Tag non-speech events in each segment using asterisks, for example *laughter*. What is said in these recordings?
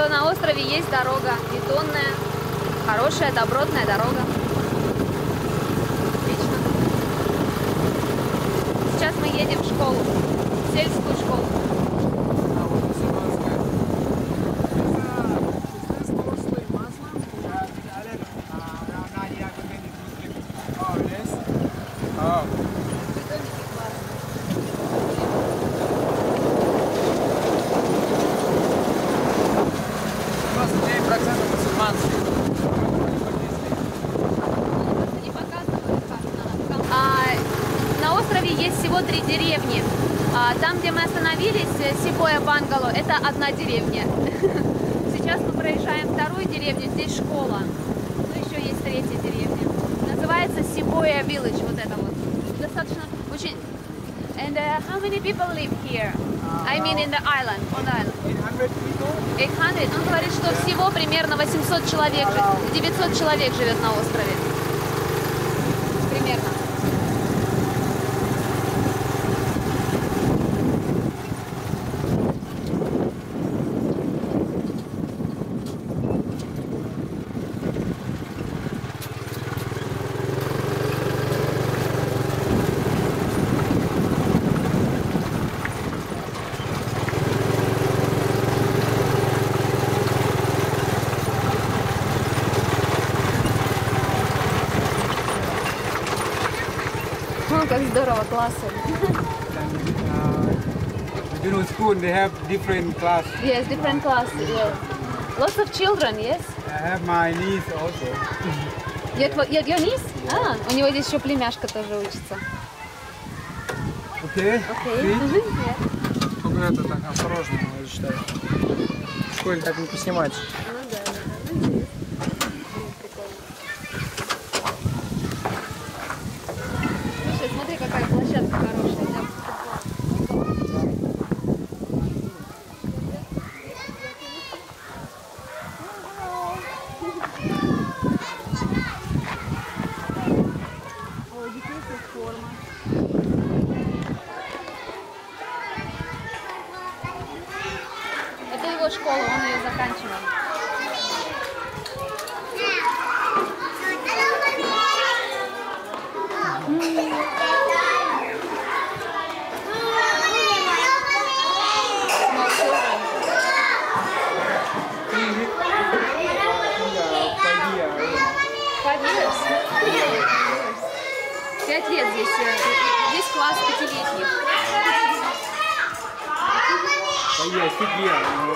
что на острове есть дорога бетонная, хорошая, добротная дорога. Отлично. Сейчас мы едем в школу, в сельскую школу. Oh, it is? Oh. Просто 9% мусульманские. Не показывают, как на- А, на острове есть всего три деревни. А, там, где мы остановились, э, Сибоя Бангало, это одна деревня. *laughs* Сейчас мы проезжаем вторую деревню, здесь школа. Ну, еще есть третья деревня. Называется Сибоя Village, вот это вот. Достаточно очень... And uh, how many people live here? I mean in the island, on the island. 800 people? 800. Он говорит, что всего примерно 800 человек, жи- 900 человек живет на острове. Примерно. Как здорово, классы. Uh, middle school, they have different class. Yes, different class. Yes. Lots of children, yes? I have my niece also. Your, tво- your, your niece? А, у него здесь еще племяшка тоже учится. Окей? Окей. Только это так осторожно, я считаю. В школе так не поснимать. Ну да. Его школа, он ее заканчивал. Пять лет здесь. э, Здесь класс пятилетних. But yeah, stick here. You know,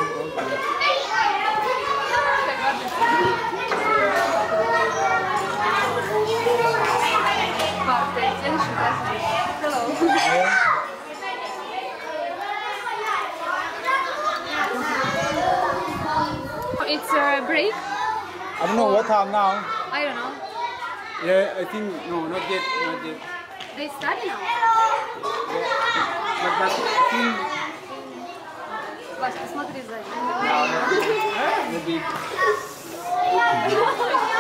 oh, It's a break. I don't know what time now. I don't know. Yeah, I think no, not yet, not yet. They study now. Yeah. But, but I think Вась, посмотри сзади. *laughs*